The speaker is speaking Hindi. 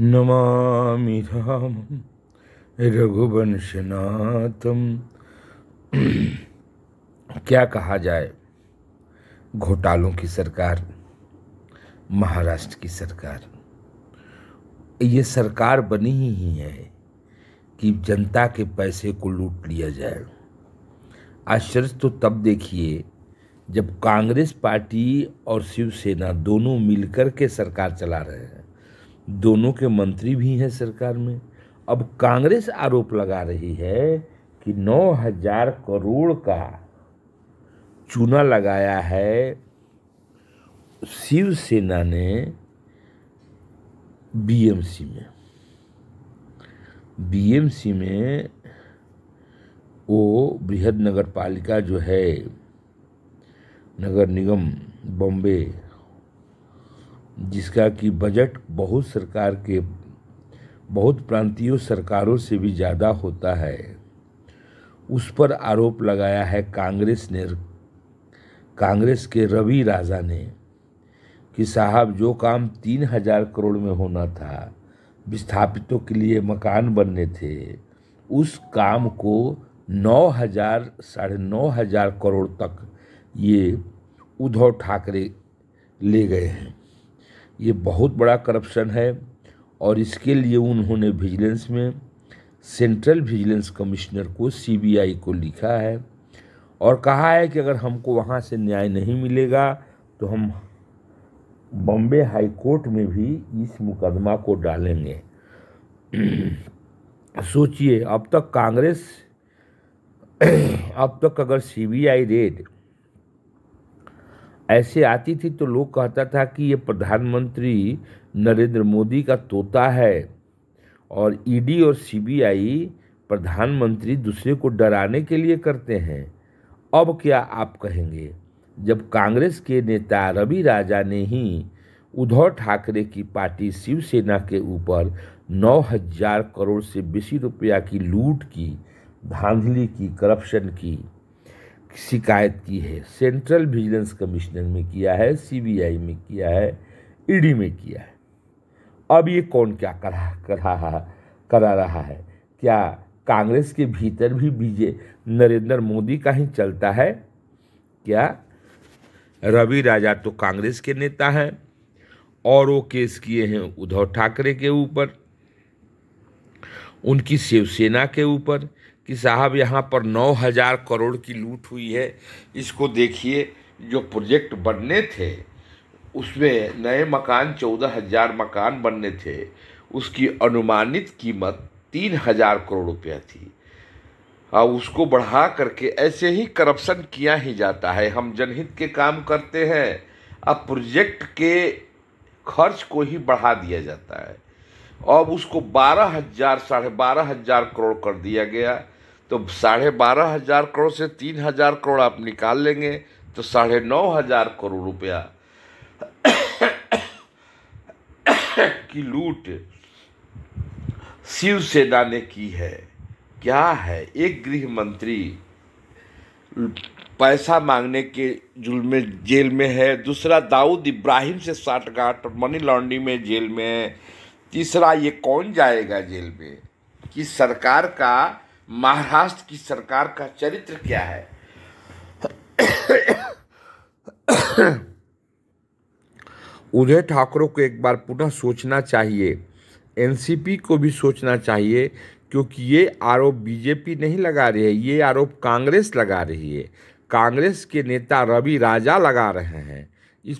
नमामि रामं रघुवंशनाथम। क्या कहा जाए? घोटालों की सरकार, महाराष्ट्र की सरकार। ये सरकार बनी ही है कि जनता के पैसे को लूट लिया जाए। आश्चर्य तो तब देखिए जब कांग्रेस पार्टी और शिवसेना दोनों मिलकर के सरकार चला रहे हैं। दोनों के मंत्री भी हैं सरकार में। अब कांग्रेस आरोप लगा रही है कि नौ हज़ार करोड़ का चूना लगाया है। शिवसेना ने बीएमसी में। बीएमसी में वो बृहद नगर पालिका जो है, नगर निगम, बॉम्बे जिसका कि बजट बहुत सरकार के, बहुत प्रांतीय सरकारों से भी ज़्यादा होता है। उस पर आरोप लगाया है कांग्रेस ने, कांग्रेस के रवि राजा ने कि साहब, जो काम तीन हज़ार करोड़ में होना था, विस्थापितों के लिए मकान बनने थे, उस काम को नौ हज़ार, साढ़े नौ हज़ार करोड़ तक ये उद्धव ठाकरे ले गए हैं। ये बहुत बड़ा करप्शन है और इसके लिए उन्होंने विजिलेंस में सेंट्रल विजिलेंस कमिश्नर को सीबीआई को लिखा है और कहा है कि अगर हमको वहाँ से न्याय नहीं मिलेगा तो हम बॉम्बे हाई कोर्ट में भी इस मुकदमा को डालेंगे। सोचिए, अब तक कांग्रेस, अब तक अगर सीबीआई रेड ऐसे आती थी तो लोग कहता था कि ये प्रधानमंत्री नरेंद्र मोदी का तोता है और ईडी और सीबीआई प्रधानमंत्री दूसरे को डराने के लिए करते हैं। अब क्या आप कहेंगे, जब कांग्रेस के नेता रवि राजा ने ही उद्धव ठाकरे की पार्टी शिवसेना के ऊपर नौ हज़ार करोड़ से बेसी रुपया की लूट की, धांधली की, करप्शन की शिकायत की है। सेंट्रल विजिलेंस कमिश्नर में किया है, सीबीआई में किया है, ईडी में किया है। अब ये कौन क्या करा करा करा रहा है? क्या कांग्रेस के भीतर भी बीजे नरेंद्र मोदी का ही चलता है? क्या रवि राजा तो कांग्रेस के नेता हैं और वो केस किए हैं उद्धव ठाकरे के ऊपर, उनकी शिवसेना के ऊपर कि साहब, यहाँ पर नौ हज़ार करोड़ की लूट हुई है। इसको देखिए, जो प्रोजेक्ट बनने थे, उसमें नए मकान, चौदह हज़ार मकान बनने थे। उसकी अनुमानित कीमत तीन हज़ार करोड़ रुपया थी। और उसको बढ़ा करके ऐसे ही करप्शन किया ही जाता है। हम जनहित के काम करते हैं। अब प्रोजेक्ट के खर्च को ही बढ़ा दिया जाता है। अब उसको बारह हज़ार, साढ़े बारह हज़ार करोड़ कर दिया गया। तो साढ़े बारह हज़ार करोड़ से तीन हज़ार करोड़ आप निकाल लेंगे तो साढ़े नौ हज़ार करोड़ रुपया की लूट शिवसेना ने की है। क्या है? एक गृह मंत्री पैसा मांगने के जुल्म में जेल में है, दूसरा दाऊद इब्राहिम से साठगांठ मनी लॉन्ड्रिंग में जेल में है, तीसरा ये कौन जाएगा जेल में? कि सरकार का महाराष्ट्र की सरकार का चरित्र क्या है? उदय ठाकरे को एक बार पुनः सोचना चाहिए। एनसीपी को भी सोचना चाहिए, क्योंकि ये आरोप बीजेपी नहीं लगा रही है, ये आरोप कांग्रेस लगा रही है। कांग्रेस के नेता रवि राजा लगा रहे हैं। इस